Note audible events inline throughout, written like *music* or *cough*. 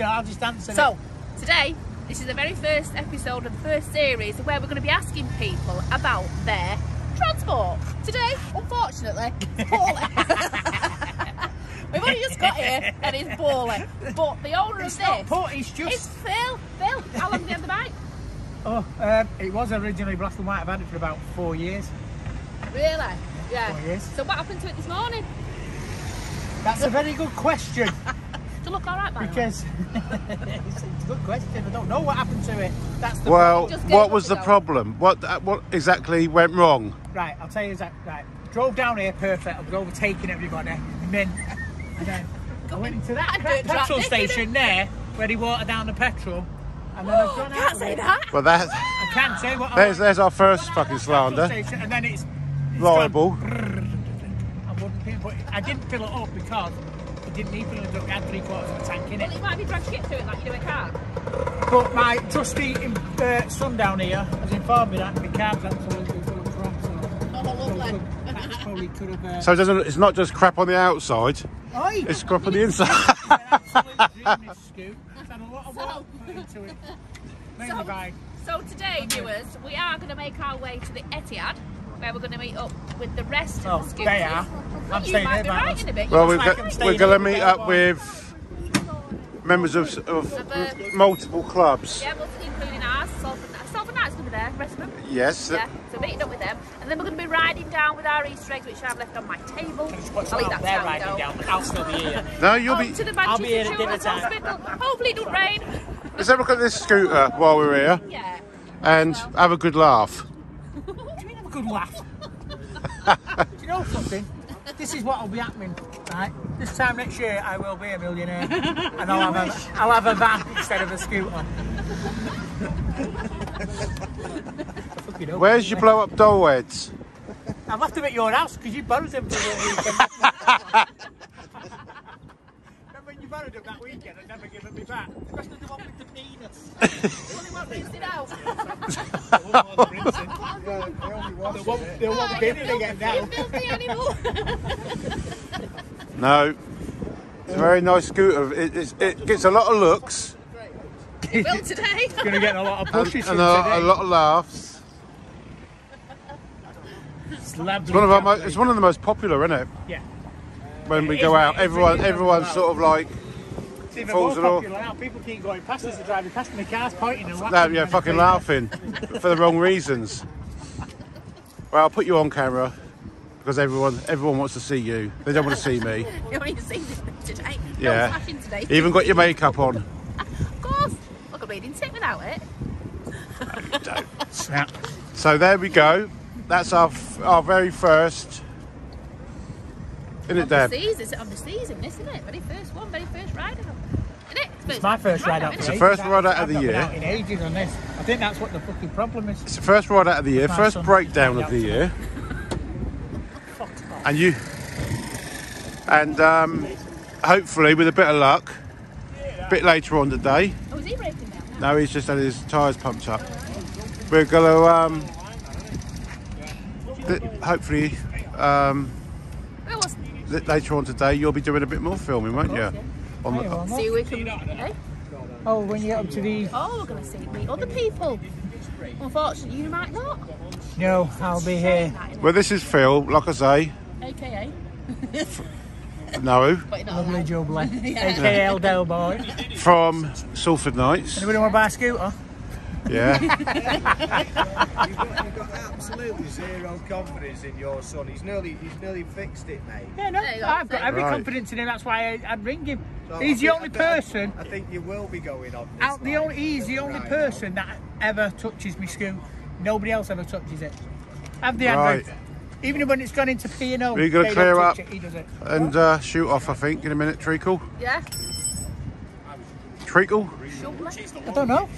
Yeah, I'll just answer So, today, this is the very first episode of the first series where we're going to be asking people about their transport. Today, unfortunately, it's. *laughs* We've only just got here and it's poorly. But the owner It's of not this put, it's just... is Phil. Phil, how long have you had the bike? Oh, um, it was originally black and white. I've had it for about four years. Really? Yeah. Four years. So what happened to it this morning? That's a very good question To look all right, by because *laughs* it's a good question. I don't know what happened to it. That's the Well, Just what was the the problem? What uh, what exactly went wrong? Right, I'll tell you exactly. Right, drove down here, perfect. I was overtaking everybody, and then, and then I went into that I'd do it petrol like this, innit? station there where they water down the petrol, and then I've gone *gasps* out. Can't of say that. Well, that I can say what. There's there's our first fucking of that petrol slander. station, And then it's, it's Liable. gone I wouldn't think, but I didn't fill it up because it didn't need filling it up. Had three quarters of a tank in Well, it. might be trying to get to it like you do a car. But my trusty uh, son down here has informed me that my car's absolutely full of crap. So Oh, lovely. that's probably could have. Uh, So it doesn't it's not just crap on the outside; Oi! it's crap on the inside. *laughs* Absolute dream, scoop. I've a lot of work put into it. Mainly So- by So today, viewers, we are going to make our way to the Etihad, where we're going to meet up with the rest Oh, of the scooters. they are. Well, I'm you staying might there, be right in a bit. well, we're, might like be go- I'm right. staying we're going to meet up with members of, of Of, uh, multiple clubs. Yeah, well, including ours, Salford, Salford Knight's going to be there, the rest of them. Yes. Yeah, so meeting up with them, and then we're going to be riding down with our Easter eggs, which I've left on my table. just put I'll some leave out that down, riding though. down, but I'll still be here. *laughs* No, you'll Oh, be. to the I'll be here Manchester at dinner time. Hospital. Hopefully it don't rain. Let's have a look at this scooter while we're here *laughs* Yeah. and have a good laugh. Do you mean have a good laugh? *laughs* Do you know something? This is what will be happening, right? This time next year, I will be a millionaire, and I'll have a, I'll have a van instead of a scooter. Where's your blow up doll heads? I'll have them at your house because you borrowed them for the weekend. *laughs* Remember when you borrowed them that weekend and never given me back? Especially the one with the penis. *laughs* Only want rinsed it out. The one, the one with the again now. You filthy animal. *laughs* No. It's a very nice scooter. It, it's, it gets a lot of looks Will today. Going to get a lot of pushes and from a, today. a lot of laughs. Slabs It's one of our. on Mo- the it's one of the most popular, isn't it? Yeah. When we It go is, out, mate. It's everyone, everyone's sort of like, It's even Falls more it off. popular now. People keep going past us, they're driving past and the car's pointing and no, yeah, fucking laughing *laughs* for the wrong reasons. Well, I'll put you on camera because everyone, everyone wants to see you. They don't want to see me. *laughs* You want to see this today? Yeah. Today. You even got your makeup on. *laughs* Of course. Look, I'm reading sick without it. Snap. *laughs* So there we go. That's our f- our very first. Isn't it, Of the Deb? season, it's of the season, this, isn't it? Very first one, very first ride. Isn't it? It's my first ride out. isn't It's the first ride out of the year. in ages on this. I think that's what the fucking problem is. It's the first ride out of the year, first breakdown of the year, *laughs* and you, and um, hopefully with a bit of luck, a bit later on today. Oh, is he breaking down now? No, he's just had his tyres pumped up. We're gonna um, hopefully um, Where was th- later on today you'll be doing a bit more filming, won't you? On the, well, See, we can. Eh? Oh, when you get up to the... Oh, we're going to see meet other people. Unfortunately, you might not. No, I'll be here. well, this is Phil, like I say. AKA. *laughs* No, But not Lovely allowed. jubbly. AKA El Del Boy. from Salford Knights. Anybody want to buy a scooter? *laughs* Yeah. You've got, you've got absolutely zero confidence in your son. He's nearly, he's nearly fixed it, mate. Yeah, no, There. I've got every Right. confidence in him. That's why I, I'd ring him. So he's I the think- only I person I think you will be going on this. out the only he's the only Right. person that ever touches my scoot. Nobody else ever touches it. Have the Right. Android. Even when it's gone into P and O, We're gonna clear don't up. It, he does it. and uh, shoot off, I think, in a minute. Treacle? Yeah. Treacle? I don't know.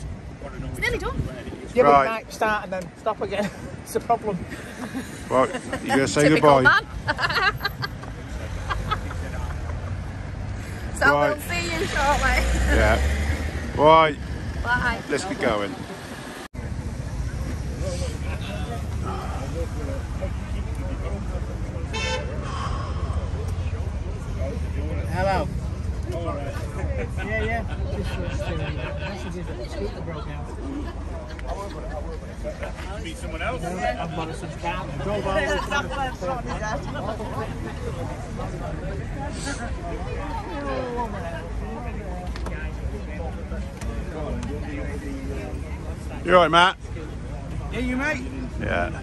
It's nearly done. Yeah, but Right. it might start and then stop again. *laughs* it's a problem. Right, you're going to say goodbye. man. so Right. we'll see you shortly. Yeah. Right, Bye. let's get going. Hello. Yeah, yeah. Yeah, just for us to messages that the scooter broke down. Meet someone else. I've got some down. Drove over. You alright, Matt? Yeah, you mate. Yeah.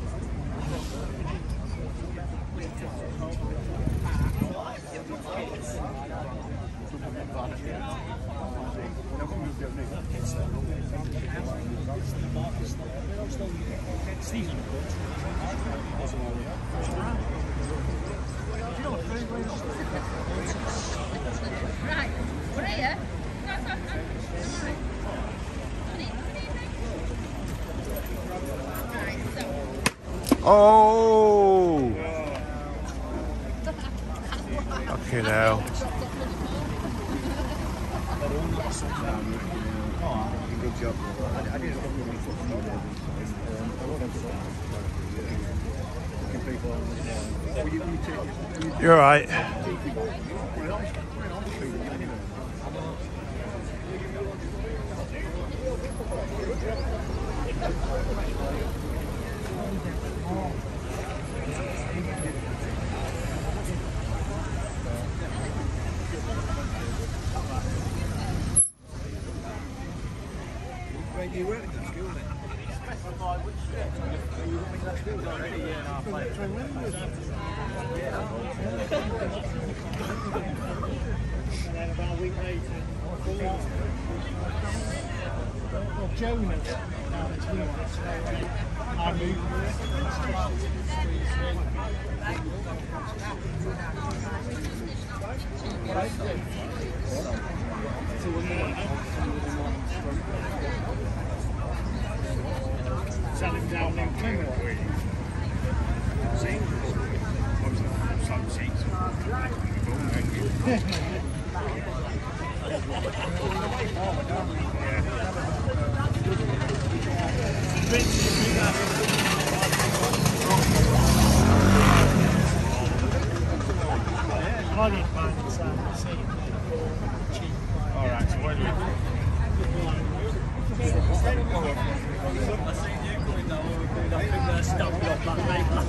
Right, we're here. Oh! Okay hell. Good job. I, I did a couple of foot Will you, will you take, will you You're. Right, you weren't at school then? Well,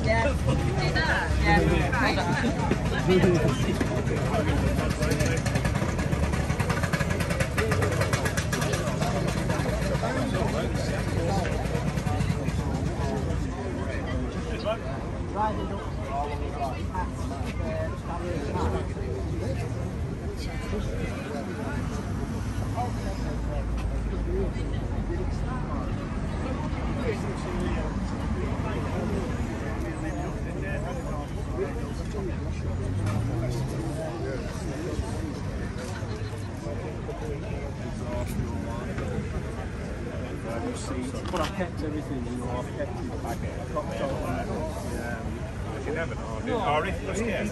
Yeah, do. Yeah, But I kept everything, you know, I kept it. I got it all back. You never know. Oh, Rick, just yeah.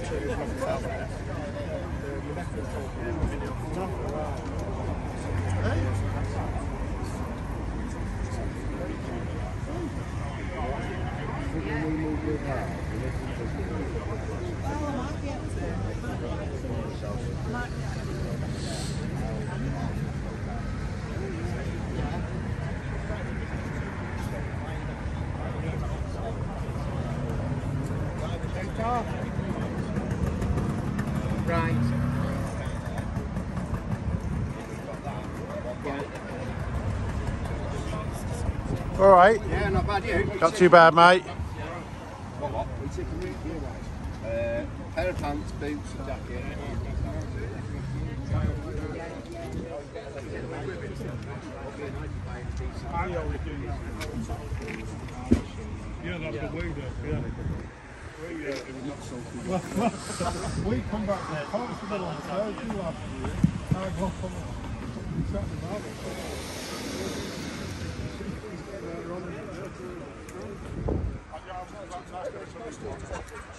Right. Alright. Yeah, not you. Too bad, mate. Pair of pants, boots, jacket. Yeah, that's the. Yeah. We come back there. Hospital on Thursday last year. I go from Saturday 最近。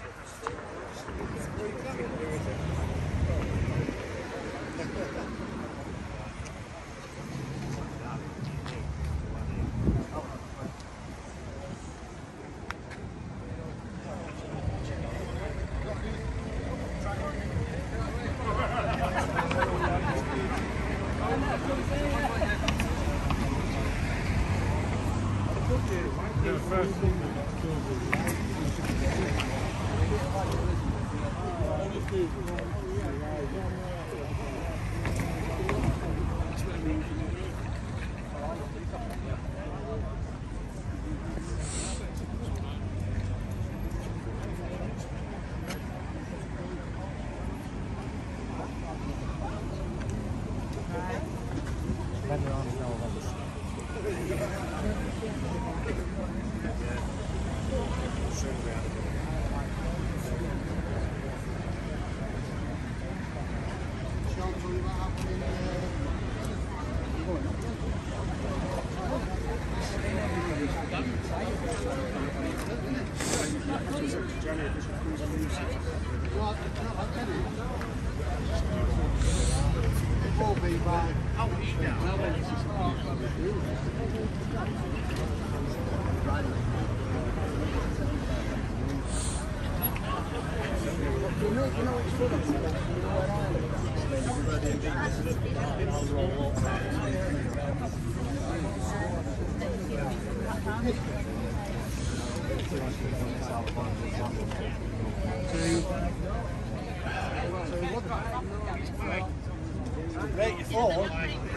Break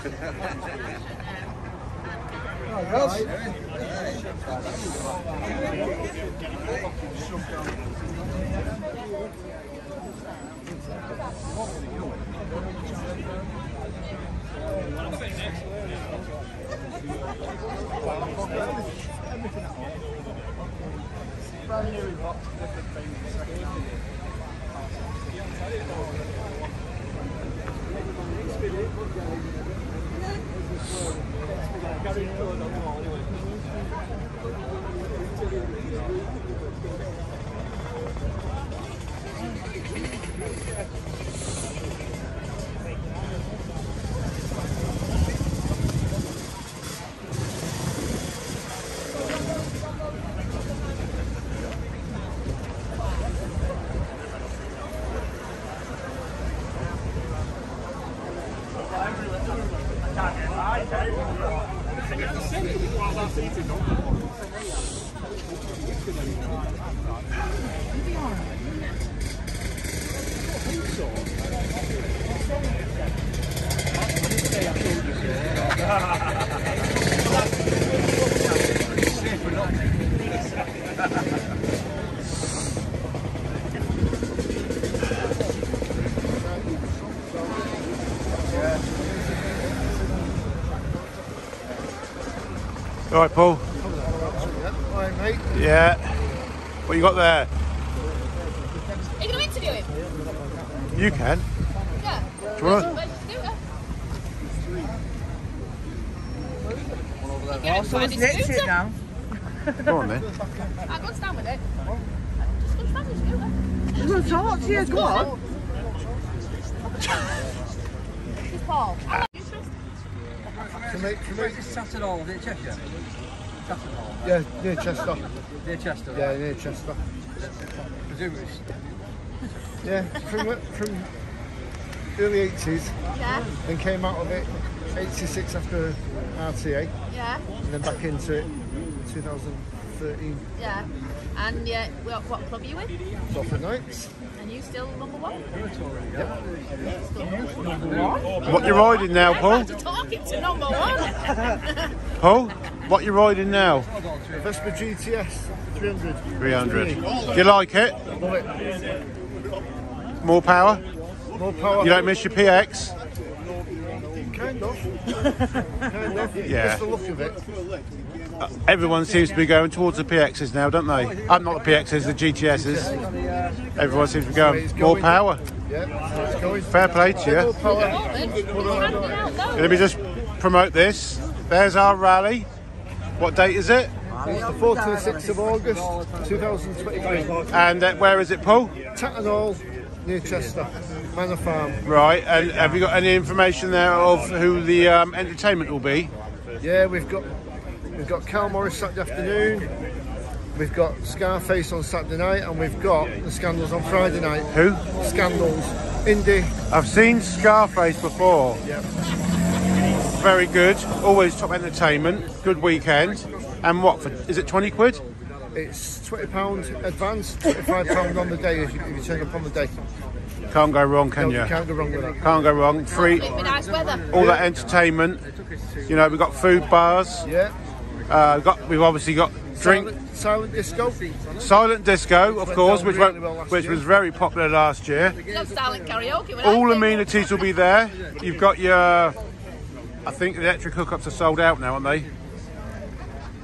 phone. Right, Paul. Right, mate. Yeah. What you got there? Are you going to interview him? You can. Yeah. Do you wanna- Where's the scooter? Oh, Get him someone's by his it scooter. now. Go on then. Right, go and stand with it. Just go and stand with his scooter. I'm going to talk to you, go on. This is Paul. How long do you trust? To make, to make, It's Chester Hall, is it Cheshire? Chester Hall. yeah, near Chester. Near Chester, Yeah, right? near Chester. Presumably. Yeah, from from early 80s, Yeah, then came out of it 86 after RTA, yeah, and then back into it 2013 yeah. And yeah, what, what club are you in? Salford Knights. And you still number one? What you riding now, Paul? After talking to number one. *laughs* Paul? What you riding now? Vespa GTS 300. 300. Do you like it? Love it. More power? More power. You don't miss your PX? Kind of. *laughs* kind of. Yeah. Just the look of it. Everyone seems to be going towards the PXs now, don't they? I'm not the PXs, the GTSs. Everyone seems to be going more power. Yeah, so it's going. Fair play to you. Let me just promote this. There's our rally. What date is it? It's the 4th to the 6th of August 2023. And uh, where is it, Paul? Tatton Hall, near Chester. Manor Farm. Right. And have you got any information there of who the um, entertainment will be? Yeah, we've got we've got Cal Morris Saturday afternoon. We've got Scarface on Saturday night, and we've got the Scandals on Friday night. Who? Scandals, Indie. I've seen Scarface before. Yeah. very good. Always top entertainment. Good weekend. And what for? Is it twenty quid? It's twenty pound advance, twenty five pound on the day if you, if you turn up on the day. Can't go wrong, can you you? can't go wrong with that. Can't go wrong. Free. Nice weather. All that entertainment. You know, we've got food bars. Yeah. Uh, we've got. We've obviously got drink. Silent, silent disco. Silent disco, of course, which really went, well which year. was very popular last year. Love silent karaoke. All amenities will be there. You've got your. I think the electric hookups are sold out now, aren't they?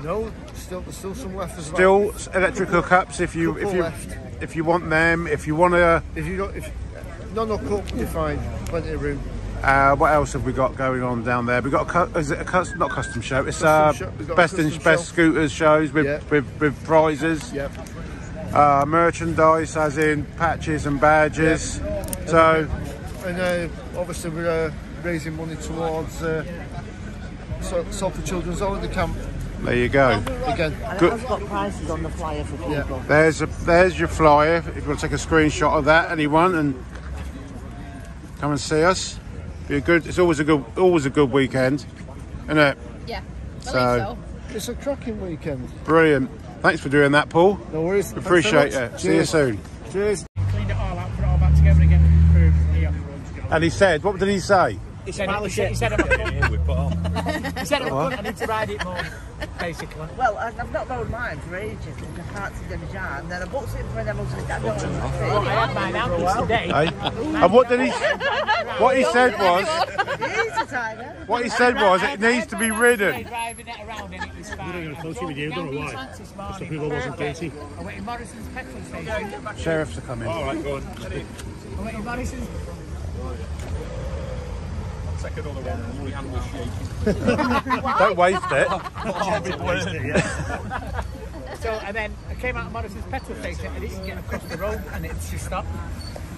No, still there's still some left as well. Still electric hookups if you if you left. if you want them. If you want to. If you don't, if no, no, cook, you're fine. Plenty of room. Uh, what else have we got going on down there? We've got a cu- is it a cus- not custom show? It's uh, show. We've a best in custom best scooters shows with Yeah. with, with prizes, Yep. uh, merchandise as in patches and badges. So And uh, obviously we're uh, raising money towards uh, so, Salford Children's Holiday Camp there you go. again. And Good. it got prices on the flyer for people. Yeah. There's a, there's your flyer. If you want to take a screenshot of that, anyone, and come and see us. Be a good. It's always a good always a good weekend, isn't it? Yeah. I So- so. It's a cracking weekend. Brilliant. Thanks for doing that, Paul. No worries. Thanks Appreciate very it. much. See you soon. Cheers. Cleaned it all out, put it all back together again. Approved the off-road to go. And he said, what did he say? He said, he said, he said, I'm a cunt. We put on. He said, I'm a cunt. I need to ride it more, basically. Well, I- I've not rode mine for ages because I can't see the jar. And then I booked it for an MLC. I don't know. I had mine out yesterday. Eh? And what did he? What he said was, what he said was, it needs to be ridden. Driving it around and it was fine. going to close with you, don't know why. Just the people wasn't guilty. I went in Morrison's petrol station. Sheriffs are coming. All right, go on. I went in Morrison's. Second other one. My hand was shaking. Don't waste it. *laughs* So, and then I came out of Morrison's petrol station and it didn't get across the road and it just stopped.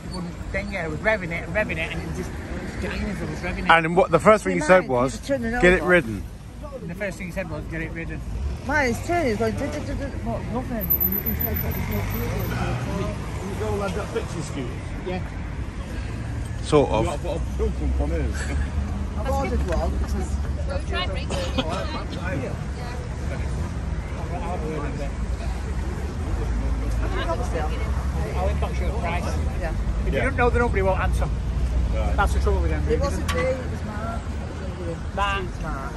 It wouldn't, then yeah, I was revving it and revving it and it just was dying as I was revving it. And what the first thing he said was, get it ridden. The first thing he said was, get it ridden. Mine is turning. It's going. duh, duh, duh, duh, what, Nothing. You can take that, there's no fuel. You go like that fixing scooters. Yeah. Sort You of. got to put a fuel pump on hers. I've ordered one. We'll try and bring it. *laughs* I'll have a word with it. still. I'll inbox you a price. Yeah. If you don't know the number, he won't answer. That's the trouble with them. It wasn't me. It was Mark. Mark. Mark.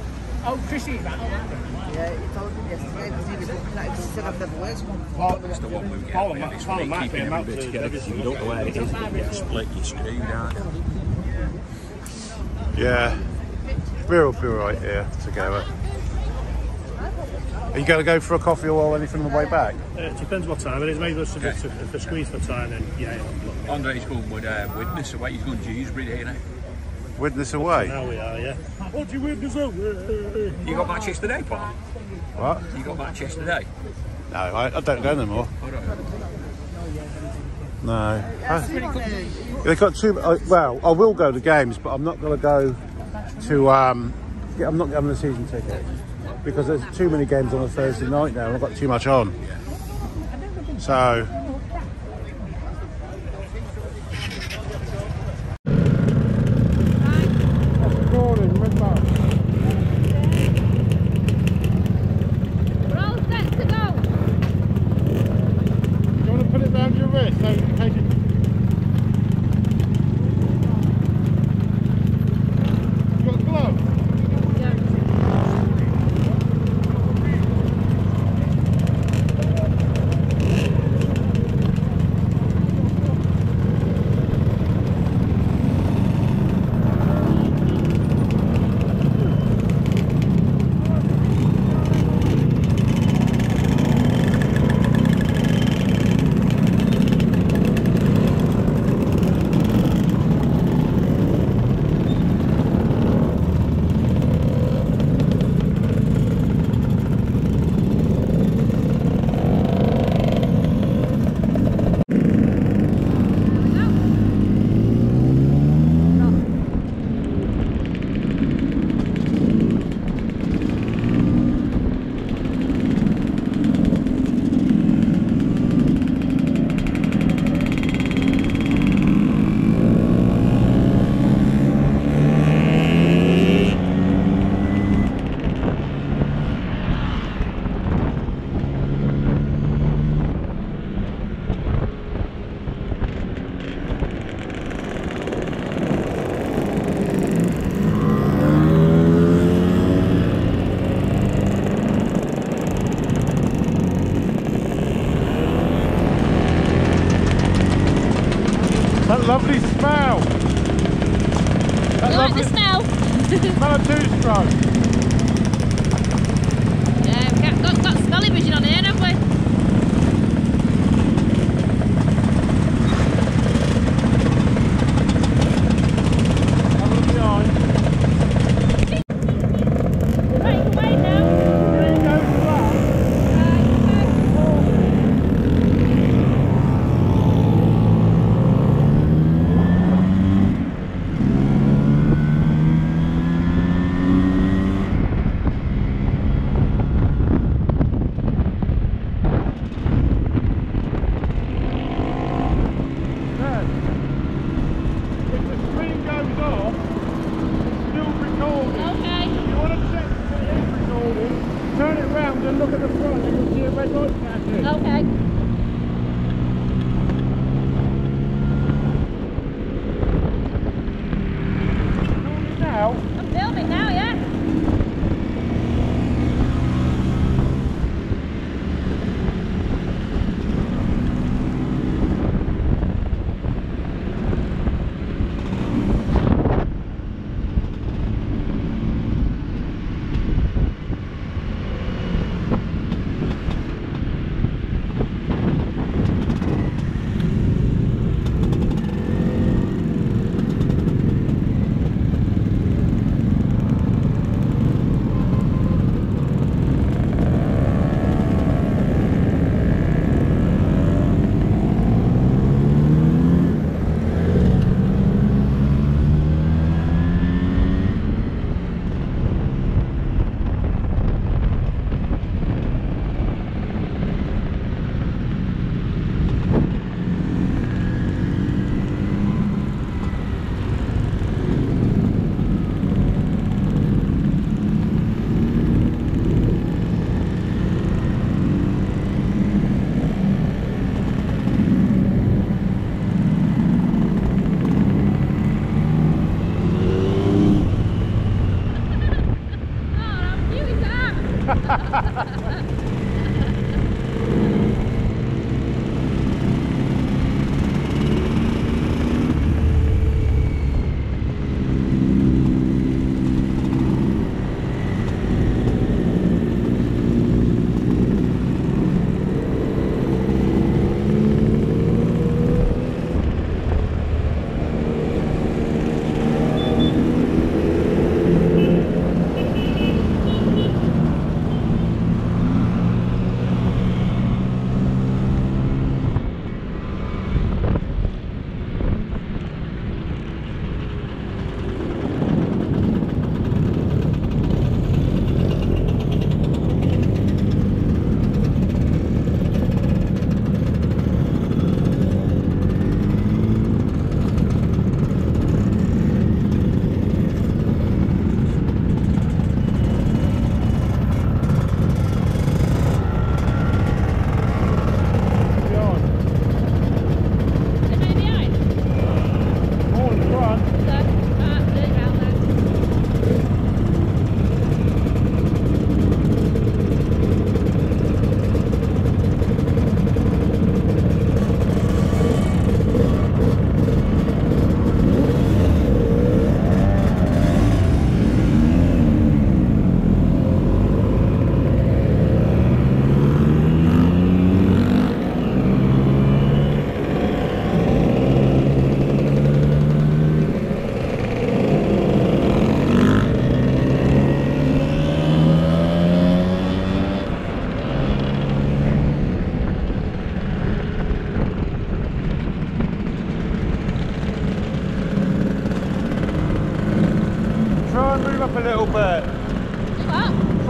Oh, Chrissy's that. Oh, Yeah, he told me yesterday because he was looking at it because he said I've never worked one. That's the one we get. Paul and Matt, Paul and Matt came out to You don't know where it is. You get split, you screwed, aren't you? Yeah. We'll be all right here together. Are you going to go for a coffee or anything on the way back? Uh, it depends what time it is. Maybe it's a bit if the squeeze for time, then yeah. Look, Andre's going with uh, witness away. He's going to Dewsbury, ain't he? Witness away. now we are, yeah. What do you witness out? You got match yesterday, Paul? What? You got match yesterday? No, I, I don't go no more. I don't know. No. I- They've got two. Uh, well, I will go to games, but I'm not going to go to. Um, yeah, I'm not having a season ticket because there's too many games on a Thursday night now. and I've got too much on. So.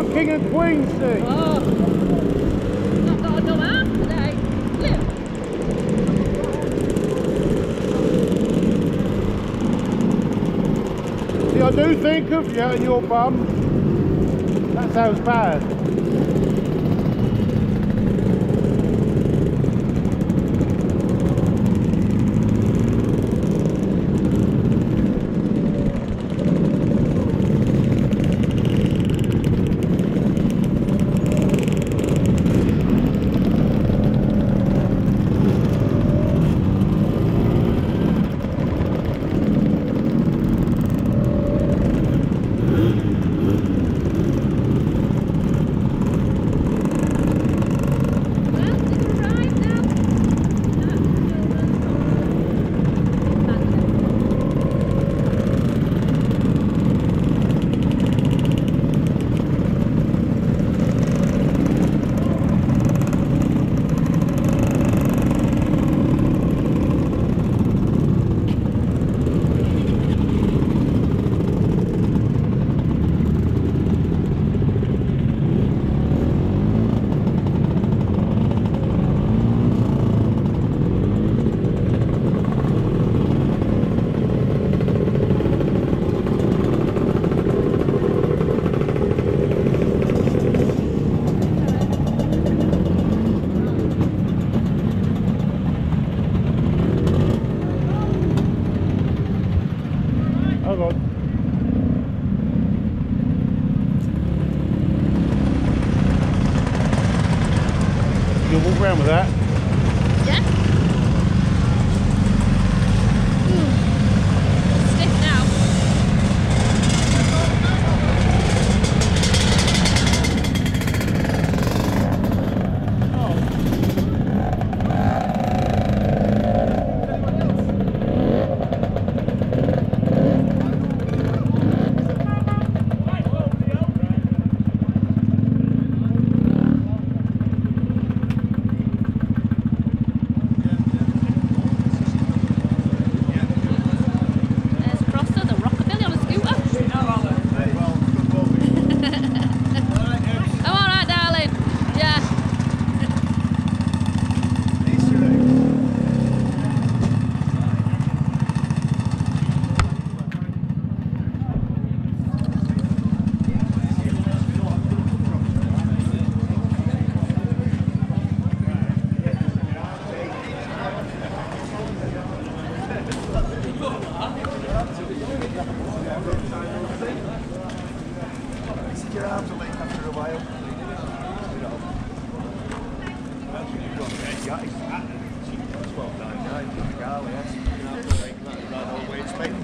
king. It's called a king and queen. Oh. Not got a dumb today. Look. See, I do think of you and your bum. That sounds bad.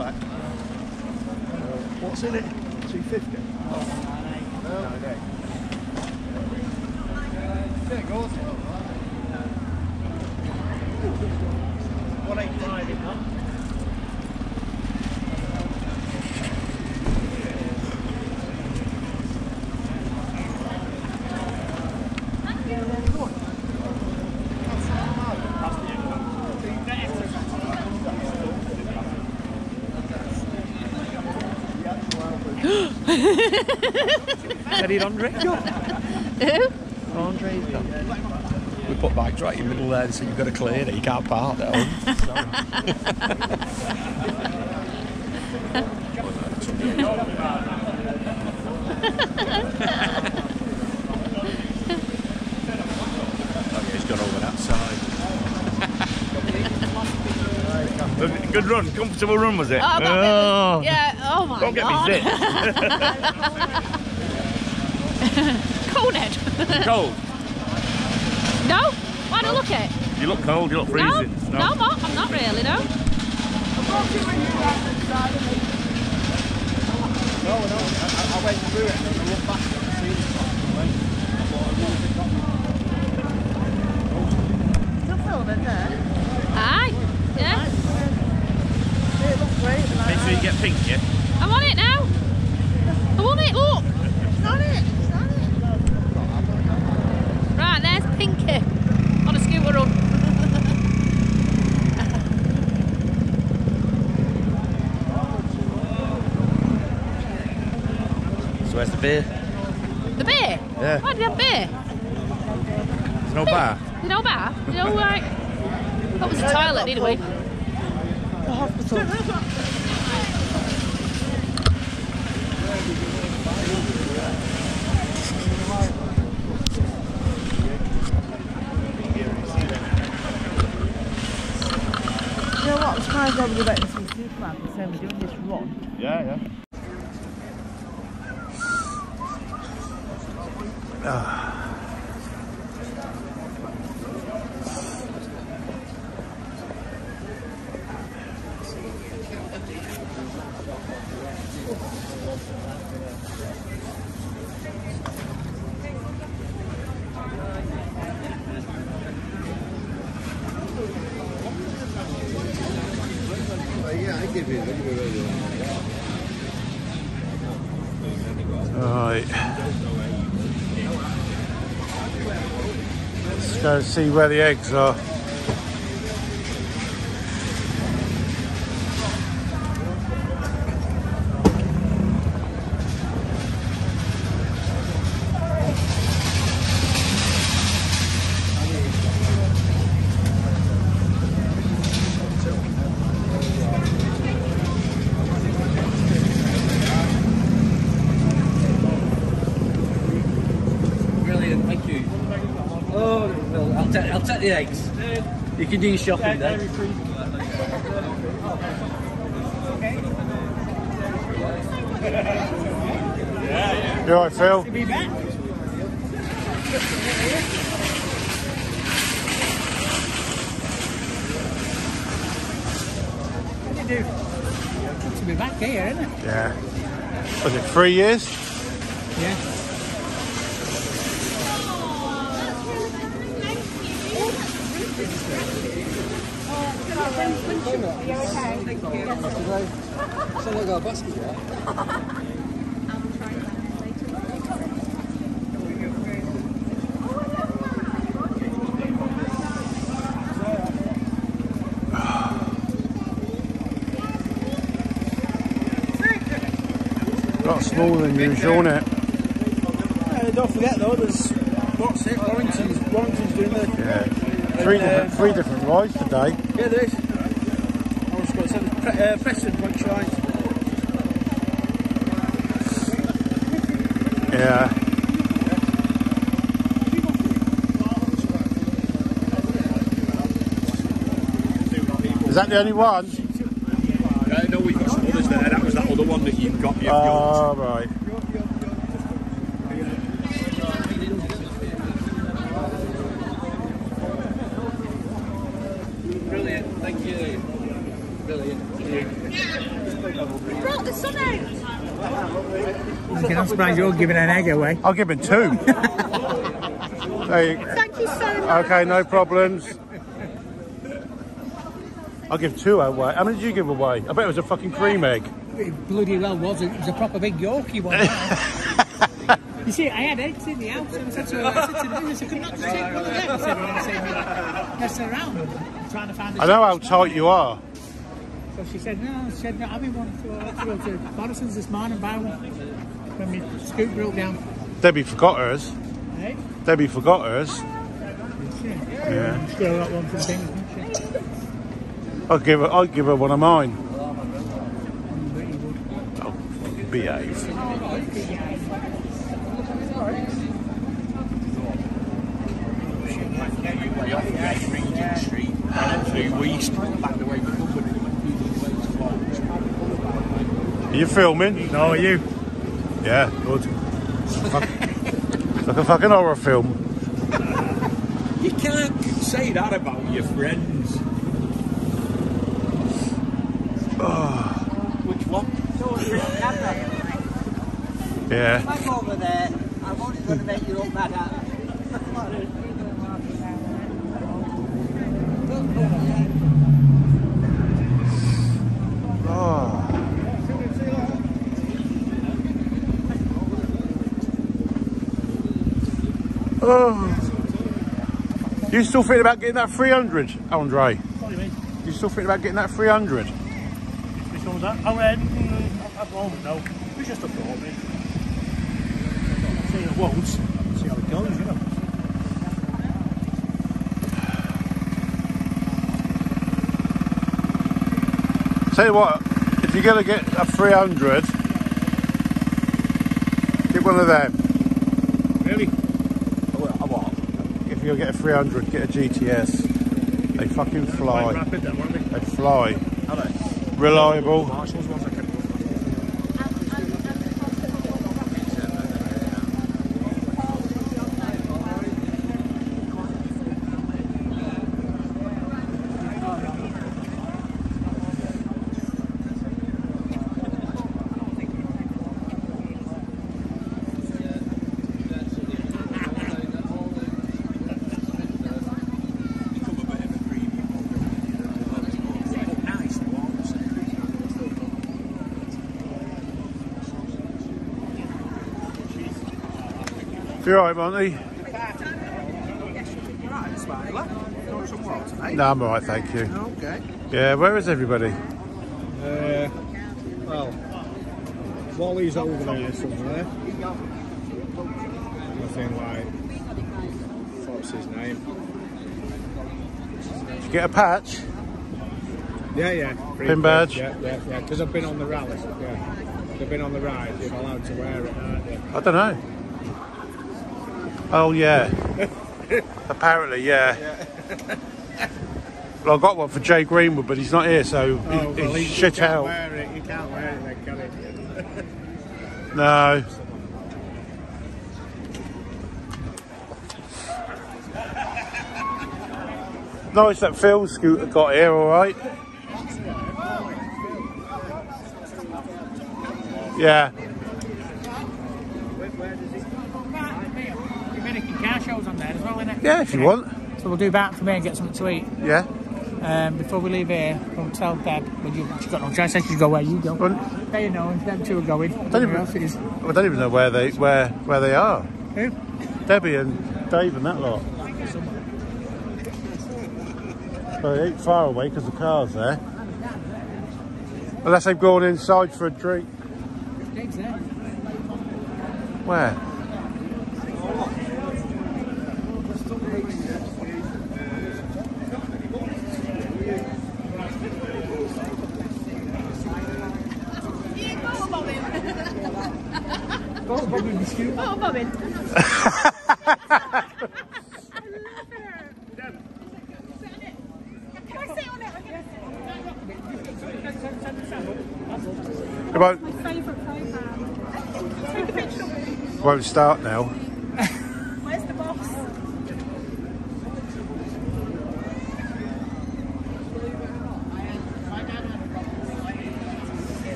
Uh, what's in it? 250. One eight five in that. Eddie Andre? Who? Andre's gone. We put bikes right in the middle there, so you've got to clear it. You can't park at home. oh, *laughs* he's gone over that side. Good run, comfortable run was it? Oh, that bit was, oh. yeah. Don't get me god. zipped. *laughs* Conehead. Cold. no? Why not look it? You look cold, you look No, freezing. no, I'm not. I'm not really. No. I went through it and then I looked back and I seen it. Still filming there. Aye. Yeah. It looks great. the Make sure you get pink, yeah? I'm on it now. I'm on it. Look. It's on it. It's on it. Right, there's Pinky on a scooter run. So where's the beer? The beer? Yeah. Why did you have beer? There's no bar. You no bar? You know, like... That was a toilet, didn't we? The hospital. You know what? I'm surprised nobody went to see Superman because they were doing this run. Yeah, yeah. Right. See where the eggs are. Brilliant, thank you. Oh, well, I'll, take I'll take the eggs. You can do your shopping then. You alright, Phil? What do you do? Good to be back here, isn't it? Yeah. Was it three years? Yeah. A lot smaller than usual, isn't it? Uh, don't forget though, there's what's it? Warrington's, Warrington's doing the. Yeah. Three different, three different rides today. Yeah, there is. I was going to say there's pre- uh, Preston Point Yeah. Is that the only one? Uh, no, we've got some others there. That was that other one that you've got. You've got. Oh, right. Brilliant, thank you. Brilliant. Brought the sun out. Okay, I'm surprised you're giving an egg away. I'll give him two. *laughs* There you- Thank you so much. okay, no problems. I'll give two away. How many did you give away? I bet it was a fucking cream egg. It bloody well wasn't. It was a proper big Yorkie one. *laughs* you see, I had eggs in the house, and I said to her, I said to the business, I could not just take one of them. I said, "Well, I said, messing around, trying to find. a I know how tight you are. So she said, no, she said, no, I'm in one. So I had to go to Morrison's this morning and buy one. When my scoop broke down. Debbie forgot hers. Hey? Debbie forgot hers. Yeah. She got one for the thing, didn't she? I'll give her. I'll give her one of mine. Bet you would. Oh, behave. Way off Regent Street. And through East, back the way we come with Are you filming? No, are you? Yeah, good. Fuck- like a fucking horror film. You can't say that about your friends. *sighs* Which one? Yeah. Back over there. I'm only going to make you look bad at *sighs* Oh. Oh. You still thinking about getting that 300, Andre? What do you mean? You still thinking about getting that 300? Which one was that? Oh, uh, mm, at the moment, no. It was just a thought, mate. stay at once. See how it goes, you know. Tell you what, if you're going to get a 300, get one of them. Really? If you're going to get a 300, get a GTS. They fucking fly. rapid they? They fly. Reliable. You alright, Monty? No, I'm alright, thank you. Okay. Yeah, where is everybody? Uh, well, Wally's over there somewhere. Nothing like. What's his name? Did you get a patch? Yeah, yeah. Pin badge? Yeah, yeah, yeah. Because I've been on the rally. Yeah. They've been on the ride. You're allowed to wear it, aren't you? I don't know. Oh, yeah. *laughs* Apparently, yeah. Well, I got one for Jay Greenwood, but he's not here, so oh, he- Oh, well, he's he- shit out. It. You can't wear it then? *laughs* No. Nice that Phil scooter got here, all right. Yeah. American car shows on there as well, innit? Yeah, if you want. So we'll do that for me and get something to eat. Yeah. Um, before we leave here, we'll tell Deb, well, you, she's got no choice, she can go where you go. Well, There you know, and them two are going. I don't even- who else it is. I don't even know where they where where they are. Who? Debbie and Dave and that lot. Well, they ain't far away because the car's there. Unless they've gone inside for a drink. Dave's there. Where? Oh, Bobby and the scoop. Oh, Bobbin. It won't, won't start now. Where's the boss?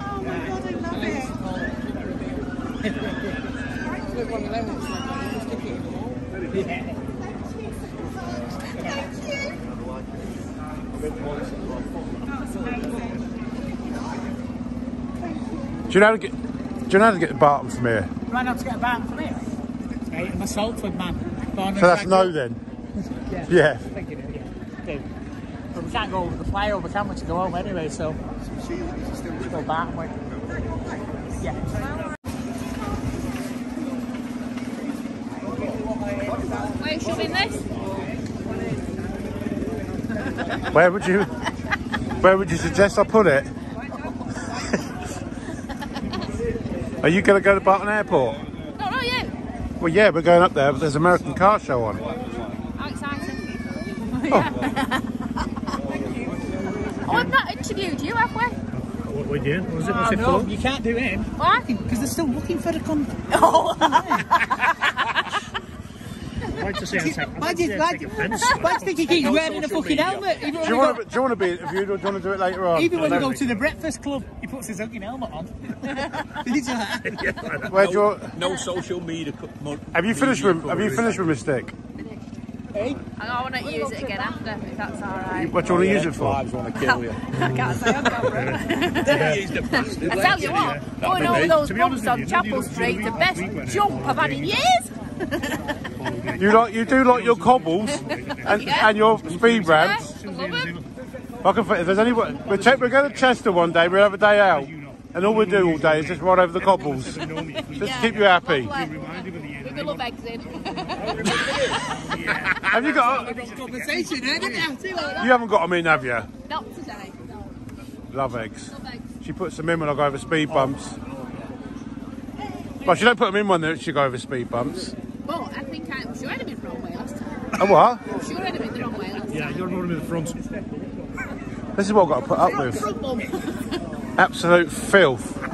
Oh my god, I love it. Do you know how to get? Do you know how to get the Barton from here? Right now to get a bat from here. Right, I'm a Salford man. Born and So that's bred- no then. Yeah. Yeah. I think it is, yeah. But we can't go over the flyover, can we, to go home anyway, so. Let's go back, wait. Yeah. Where are you shoving this? Where would you? Where would you suggest I put it? Are you going to go to Barton Airport? No, not you. Well, yeah, we're going up there, but there's American Car Show on. How exciting. Oh, *laughs* oh I've not interviewed you, have we? What we did? Was it? Oh, uh, Was it no, fun? you can't do him. Why? Because they're still looking for the con. I'd like to see her take, I'd Why do you, her why, take do- offence. *laughs* why do you think he keeps wearing a fucking media. helmet? Even Do when, you we want go, to? Do you want to be interviewed, or do you want to do it later on? even when we go to the breakfast club, he puts his fucking helmet on. He's like, Where do you? No social media. co- mo- Have you finished media with? Have you coverage. finished with my stick? hey, I want to use it again after, if that's alright. What do you want to oh, use it for? Lives want to kill you. *laughs* I can't say on camera. He's the bastard. I tell you what, going be over me. those bumps on Chapel Street, the best jump I've had in years. You like you do like your cobbles *laughs* and, Yeah. and your speed ramps. I love 'em. Can, if there's any, we're, check, we're going to Chester one day. We'll have a day out. and all we do all day is just ride over the cobbles. Just to keep you happy. Lovely. With the love eggs in. Have you got? Conversation, eh, you? You haven't got them in, have you? Not today. Love eggs. Love eggs. She puts them in when I go over speed bumps. Well, she don't put them in when she go over speed bumps. But I think I was sure I'd have been the wrong way last time. Oh what? I'm sure I'd have been the wrong way last Yeah, time. you're running in the front. This is what I've got to put up with. Absolute filth. Yeah,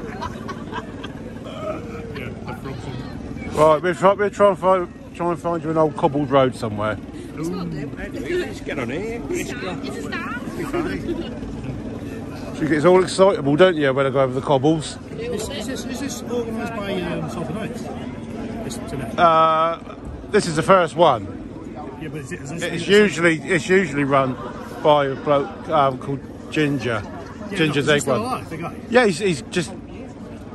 the front. Right, we're, try, we'll try and find try and find you an old cobbled road somewhere. It's not. Let's get on here. It's a start. She gets all excitable, don't you, when I go over the cobbles? Is, is this, is this organised by um, Salford Knights? This? Uh, this is the first one. yeah, but is it, is It's usually it's usually run by a bloke um, called Ginger. yeah, Ginger's no, egg still one. alive. Yeah, he's, he's just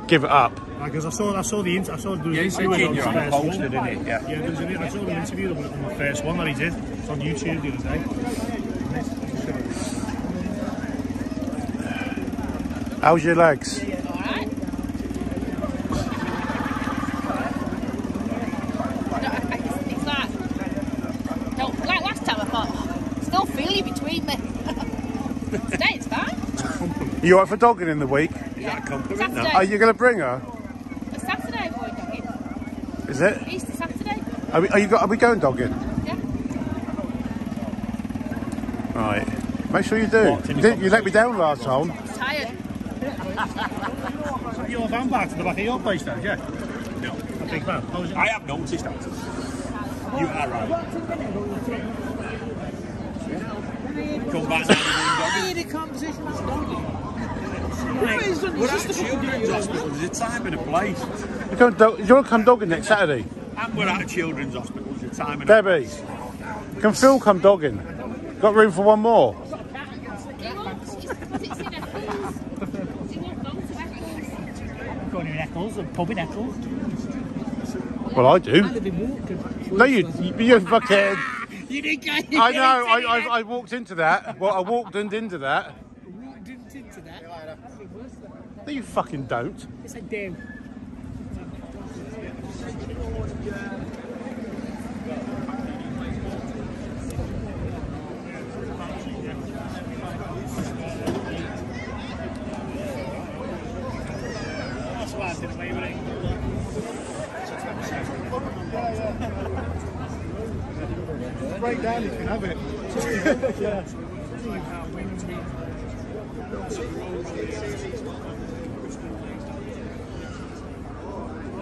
give it up. Because I saw, I saw the, I saw the Yeah, he's Ginger on on the the first poster, one. didn't he? Yeah. Yeah, there was an, I saw an interview on the first one that he did. It's on YouTube the other day. How's your legs? Alright. It's like, no, like last time I thought, oh, still feel you between me. Today it's fine. You alright for dogging in the week? Yeah. Are you going to bring her? It's Saturday I'm going dogging. Is it? Easter Saturday. Are we, are you go, are we going dogging? Yeah. Right. Make sure you do. You, didn't, you let me down last time. I'm tired. So your van back to the back of your place then, yeah? No. A big van. How was it? I have noticed that. You are right. Come back now. the composition was We're at Children's Hospital. There's a time and a place. You, going do, you want to come dogging next Saturday? And we're at a Children's Hospital. There's a time and a Debbie, can Phil come dogging? Got room for one more? He won't, it's, it's in Eccles. He won't go to Eccles. Going in Eccles, a pub in Eccles. Well, I do. I've been. No, you, you fucking. *laughs* You didn't get I know. I, I, I walked into that. Well, I walked and into that. Walked into that. No, you fucking don't. Yes, I do. That's why I didn't play with it. Break down, if you can have it. *laughs* *laughs*